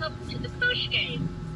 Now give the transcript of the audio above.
welcome to the Push Game.